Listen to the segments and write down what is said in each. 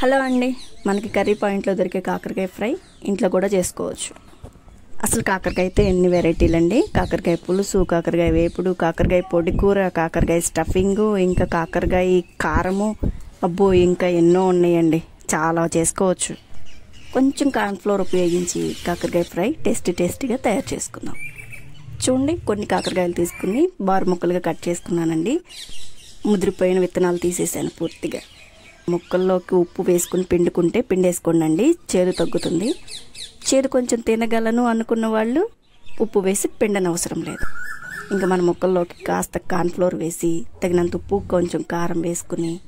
Hello అండి. మనకి curry పాయింట్లో దొరికే కాకరకాయ ఫ్రై ఇంట్లో కూడా చేసుకోవచ్చు. అసలు కాకరకాయ అయితే ఎన్ని వెరైటీలు అండి కాకరకాయ పులుసు కాకరకాయ వేపుడు కాకరకాయ పొడి కూర కాకరకాయ స్టఫింగు ఇంకా కాకరకాయ కారము. అబ్బో ఇంకా ఎన్నో ఉన్నాయండి. చాలా చేసుకోవచ్చు. కొంచెం కార్న్ఫ్లోర్ ఉపయోగించి కాకరకాయ ఫ్రై టేస్టీ టేస్టీగా తయారు చేసుకుందాం. చూడండి కొన్ని కాకరకాయలు తీసుకుని బారు ముక్కలుగా కట్ చేసుకున్నానండి. ముదిరిపోయిన విత్తనాలు తీసేసాను పూర్తిగా. ముక్కల్లోకి ఉప్పు వేసుకుని పిండుకుంటే పిండేసుకోండి చేదు తగ్గుతుంది. చేదు కొంచెం తినగలను అనుకున్న వాళ్ళు ఉప్పు వేసి పిండని అవసరం లేదు. ఇంకా మన ముక్కల్లోకి కాస్త కార్న్ఫ్లోర్ వేసి తగినంత ఉప్పు కొంచెం కారం వేసుకుని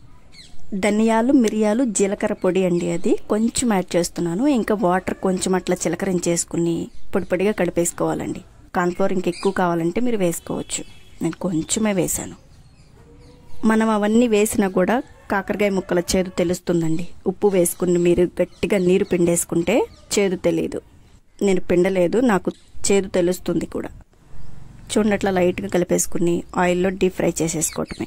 ధనియాలు మిరియాలు జీలకర్ర పొడి అండి అది. కొంచెం యాడ్ చేస్తున్నాను. ఇంకా వాటర్ కొంచెం అట్లా చిలకరించేసుకుని పొడి పొడిగా కలిపేసుకోవాలండి కార్న్ఫ్లోర్ ఇంకెక్కువ కావాలంటే మీరు వేసుకోవచ్చు. నేను కొంచెమే వేశాను. మనం అవన్నీ వేసినా కూడా కాకరకాయ ముక్కల చేదు తెలుస్తుందండి. ఉప్పు వేసుకుని మీరు గట్టిగా నీరు పిండేసుకుంటే చేదు తెలియదు నేను పిండలేదు నాకు చేదు తెలుస్తుంది కూడా. చూడండి అట్లా లైట్గా కలిపేసుకుని ఆయిల్లో డీప్ ఫ్రై చేసేసుకోవటమే.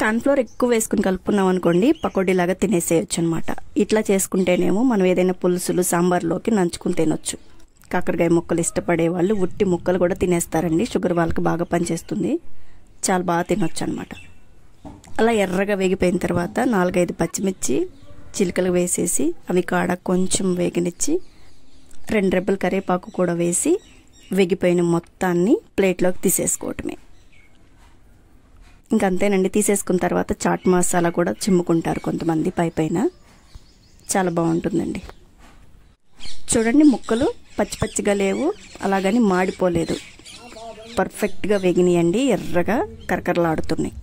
కార్న్ఫ్లోర్ ఎక్కువ వేసుకుని కలుపుకున్నాం అనుకోండి పకోడీలాగా తినేసేయచ్చు అనమాట ఇట్లా చేసుకుంటేనేమో మనం ఏదైనా పులుసులు సాంబార్లోకి నంచుకుని తినొచ్చు. కాకరకాయ ముక్కలు ఇష్టపడే వాళ్ళు ఉట్టి ముక్కలు కూడా తినేస్తారండి. షుగర్ వాళ్ళకి బాగా పనిచేస్తుంది. చాలా బాగా తినొచ్చు అనమాట అలా ఎర్రగా వేగిపోయిన తర్వాత నాలుగైదు పచ్చిమిర్చి చిలుకలు వేసేసి అవి కాడ కొంచెం వేగనిచ్చి రెండు రెబ్బల కరివేపాకు కూడా వేసి వేగిపోయిన మొత్తాన్ని ప్లేట్లోకి తీసేసుకోవటమే. ఇంకంతేనండి తీసేసుకున్న తర్వాత చాట్ మసాలా కూడా చిమ్ముకుంటారు కొంతమంది పై పైన. చాలా బాగుంటుందండి. చూడండి ముక్కలు పచ్చి పచ్చిగా లేవు అలాగని మాడిపోలేదు. పర్ఫెక్ట్గా వేగినాయండి ఎర్రగా కరకరలాడుతున్నాయి.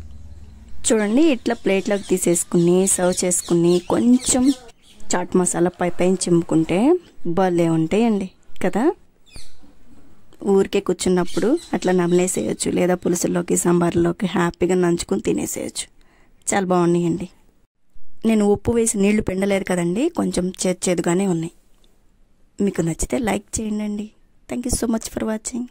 చూడండి ఇట్లా ప్లేట్లోకి తీసేసుకుని సర్వ్ చేసుకుని కొంచెం చాట్ మసాలా పై పైన చిమ్ముకుంటే భలే ఉంటాయండి కదా? ఊరికే కూర్చున్నప్పుడు అట్లా నమలేసేయచ్చు లేదా పులుసులోకి సాంబార్లోకి హ్యాపీగా నంచుకుని తినేసేయచ్చు. చాలా బాగున్నాయండి. నేను ఉప్పు వేసి నీళ్ళు పిండలేదు కదండి కొంచెం చేదు చేదుగానే ఉన్నాయి. మీకు నచ్చితే లైక్ చేయండి thank you so much for watching.